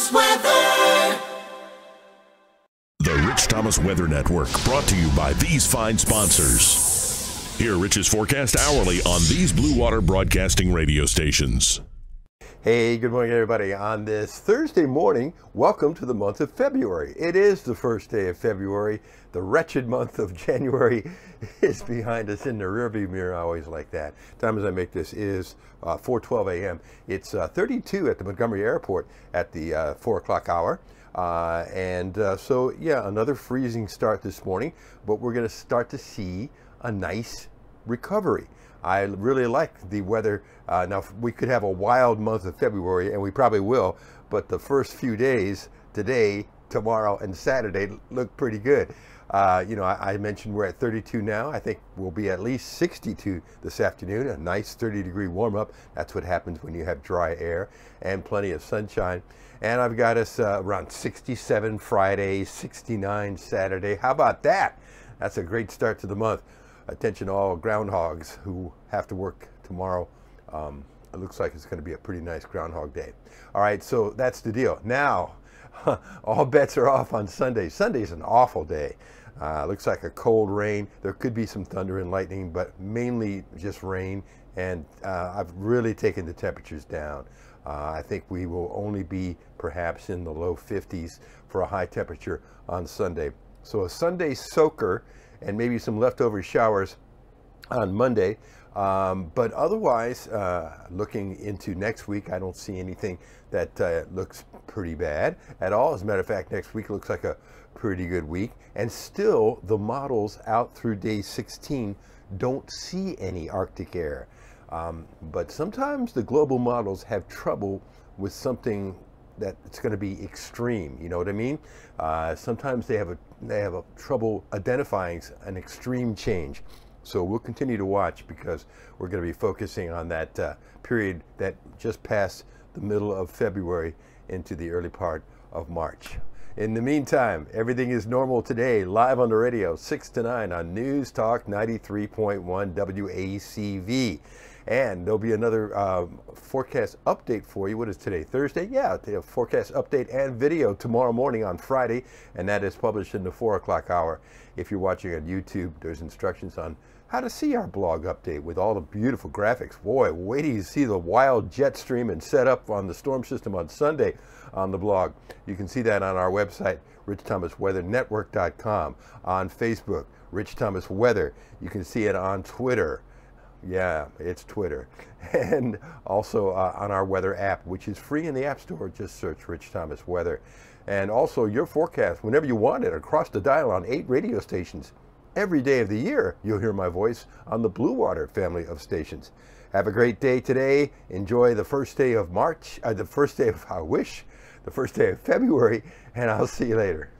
Thomas weather. The Rich Thomas Weather Network, brought to you by these fine sponsors. Hear Rich's forecast hourly on these Blue Water Broadcasting radio stations. Hey, good morning, everybody. On this Thursday morning, welcome to the month of February. It is the first day of February. The wretched month of January is behind us in the rearview mirror. I always like that. Time as I make this is uh, 4:12 a.m. It's uh, 32 at the Montgomery Airport at the uh, 4 o'clock hour. Uh, and uh, so, yeah, another freezing start this morning, but we're going to start to see a nice recovery. I really like the weather. Uh, now, we could have a wild month of February, and we probably will, but the first few days, today, tomorrow, and Saturday, look pretty good. Uh, you know, I, I, mentioned we're at 32 now. I think we'll be at least 62 this afternoon, a nice 30 degree warm up. That's what happens when you have dry air and plenty of sunshine. And I've got us uh, around 67 Friday, 69 Saturday. How about that? That's a great start to the month attention to all groundhogs who have to work tomorrow. Um, it looks like it's going to be a pretty nice groundhog day. All right, so that's the deal. Now, all bets are off on Sunday. Sunday's an awful day. Uh, looks like a cold rain. There could be some thunder and lightning, but mainly just rain. And uh, I've really taken the temperatures down. Uh, I think we will only be perhaps in the low 50s for a high temperature on Sunday. So a Sunday soaker and maybe some leftover showers on Monday. Um, but otherwise, uh, looking into next week, I don't see anything that uh, looks pretty bad at all. As a matter of fact, next week looks like a pretty good week. And still, the models out through day 16 don't see any Arctic air. Um, but sometimes the global models have trouble with something that it's going to be extreme. You know what I mean? Uh, sometimes they have a they have a trouble identifying an extreme change. So we'll continue to watch because we're going to be focusing on that uh, period that just passed the middle of February into the early part of March. In the meantime, everything is normal today, live on the radio, 6 to 9 on News Talk 93.1 WACV. And there'll be another um, forecast update for you. What is today? Thursday? Yeah, a forecast update and video tomorrow morning on Friday, and that is published in the 4 o'clock hour. If you're watching on YouTube, there's instructions on how to see our blog update with all the beautiful graphics. Boy, wait till you see the wild jet stream and set up on the storm system on Sunday on the blog. You can see that on our website, RichThomasWeatherNetwork.com, on Facebook, Rich Thomas Weather. You can see it on Twitter. Yeah, it's Twitter. And also uh, on our weather app, which is free in the App Store. Just search Rich Thomas Weather. And also your forecast whenever you want it across the dial on eight radio stations. Every day of the year, you'll hear my voice on the Blue Water family of stations. Have a great day today. Enjoy the first day of March, uh, the first day of, I wish, the first day of February, and I'll see you later.